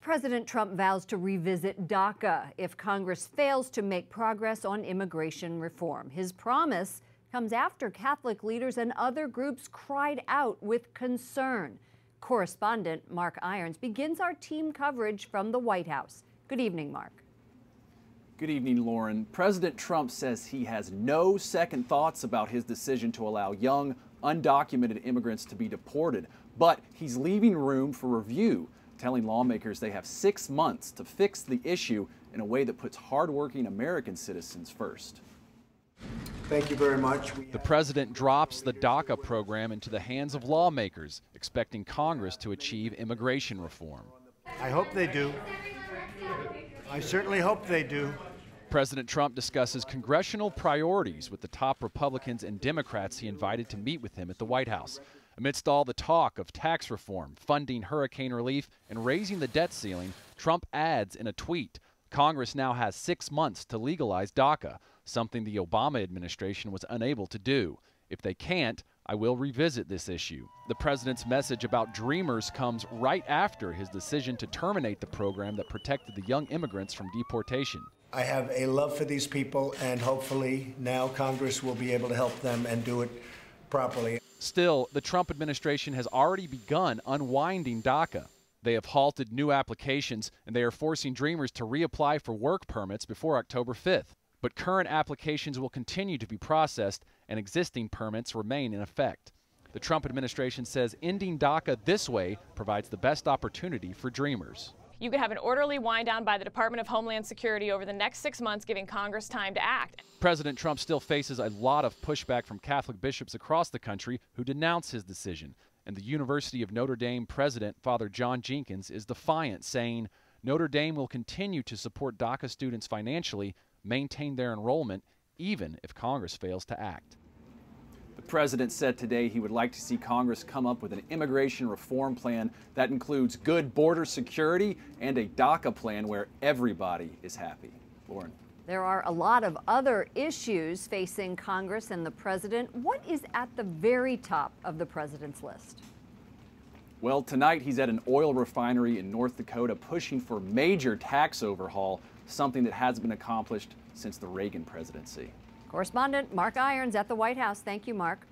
President Trump vows to revisit DACA if Congress fails to make progress on immigration reform. His promise comes after Catholic leaders and other groups cried out with concern. Correspondent Mark Irons begins our team coverage from the White House. Good evening, Mark. Good evening, Lauren. President Trump says he has no second thoughts about his decision to allow young, undocumented immigrants to be deported, but he's leaving room for review telling lawmakers they have six months to fix the issue in a way that puts hardworking American citizens first. Thank you very much. The president drops the DACA program into the hands of lawmakers, expecting Congress to achieve immigration reform. I hope they do. I certainly hope they do. President Trump discusses congressional priorities with the top Republicans and Democrats he invited to meet with him at the White House. Amidst all the talk of tax reform, funding hurricane relief, and raising the debt ceiling, Trump adds in a tweet Congress now has six months to legalize DACA, something the Obama administration was unable to do. If they can't, I will revisit this issue. The president's message about Dreamers comes right after his decision to terminate the program that protected the young immigrants from deportation. I have a love for these people, and hopefully now Congress will be able to help them and do it properly. Still, the Trump administration has already begun unwinding DACA. They have halted new applications and they are forcing Dreamers to reapply for work permits before October 5th. But current applications will continue to be processed and existing permits remain in effect. The Trump administration says ending DACA this way provides the best opportunity for Dreamers. You could have an orderly wind down by the Department of Homeland Security over the next six months, giving Congress time to act. President Trump still faces a lot of pushback from Catholic bishops across the country who denounce his decision. And the University of Notre Dame president, Father John Jenkins, is defiant, saying Notre Dame will continue to support DACA students financially, maintain their enrollment, even if Congress fails to act. The president said today he would like to see Congress come up with an immigration reform plan that includes good border security and a DACA plan where everybody is happy. Lauren. There are a lot of other issues facing Congress and the president. What is at the very top of the president's list? Well, tonight he's at an oil refinery in North Dakota pushing for major tax overhaul, something that hasn't been accomplished since the Reagan presidency. Correspondent Mark Irons at the White House. Thank you, Mark.